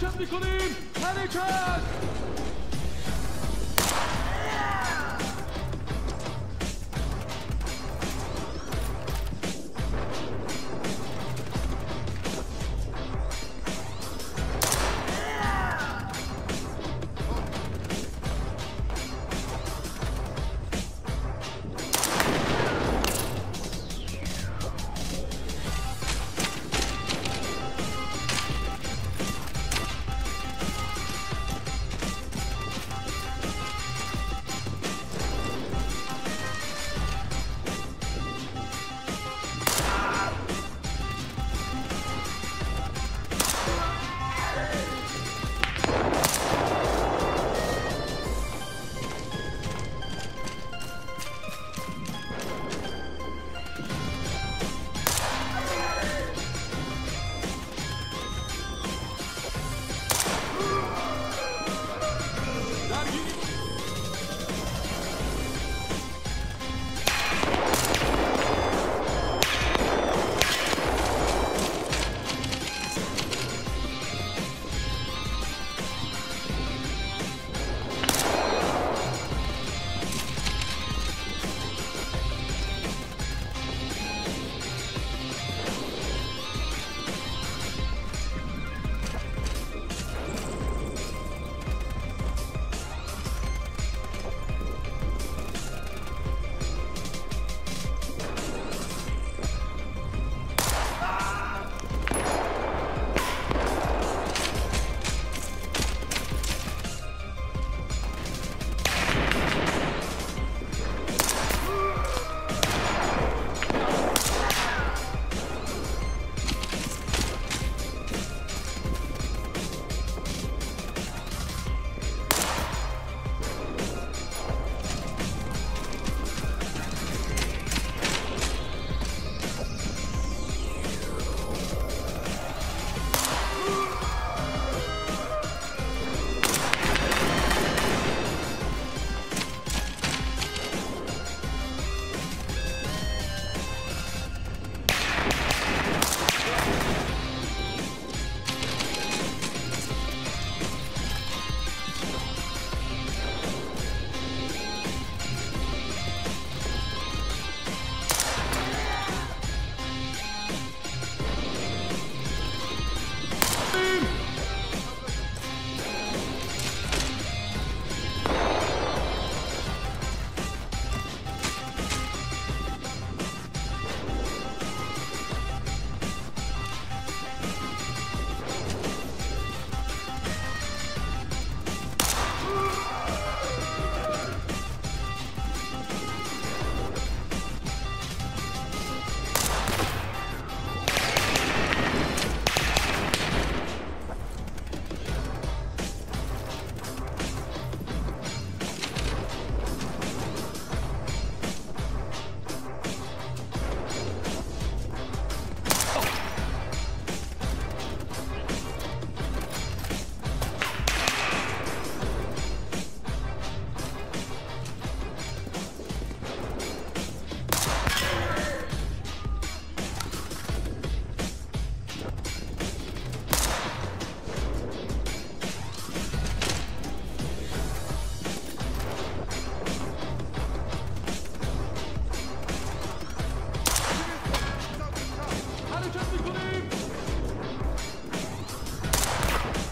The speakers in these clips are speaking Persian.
حرکت می‌کنیم. حرکت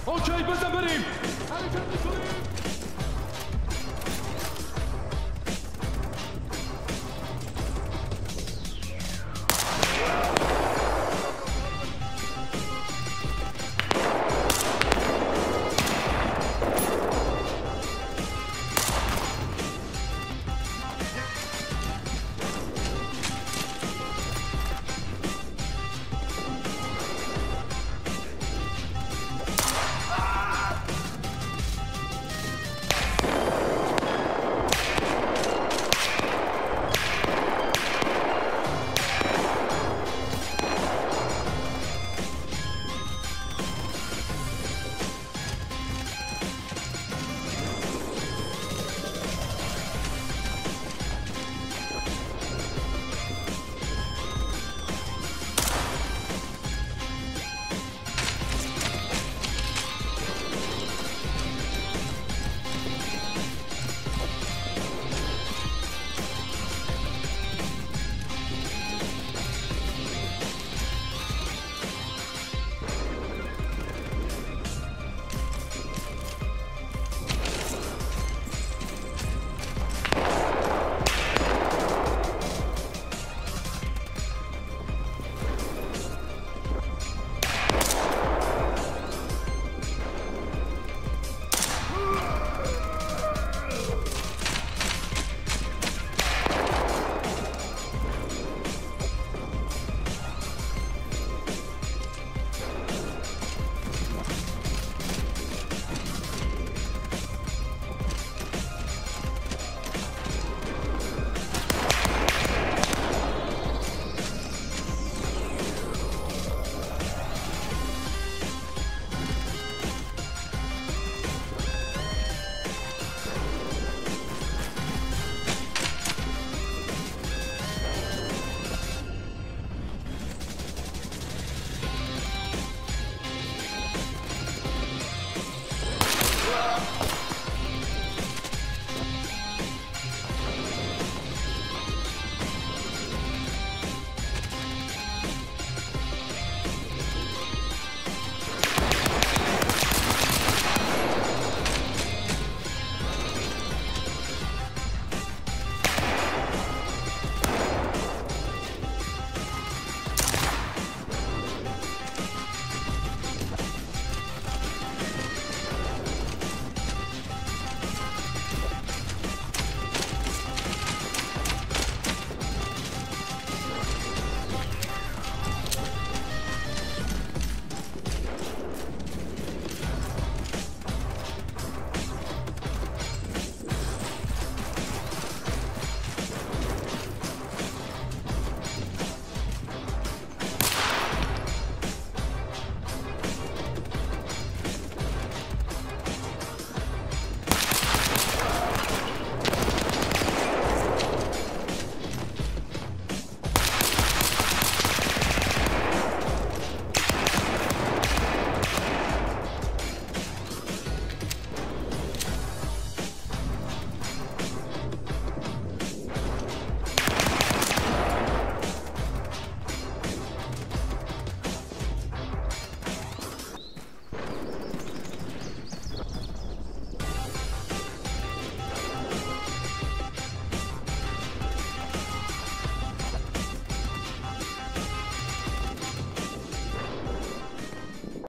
اوکی بزن بریم. حرکت